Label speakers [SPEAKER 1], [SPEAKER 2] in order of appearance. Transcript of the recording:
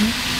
[SPEAKER 1] Mm-hmm.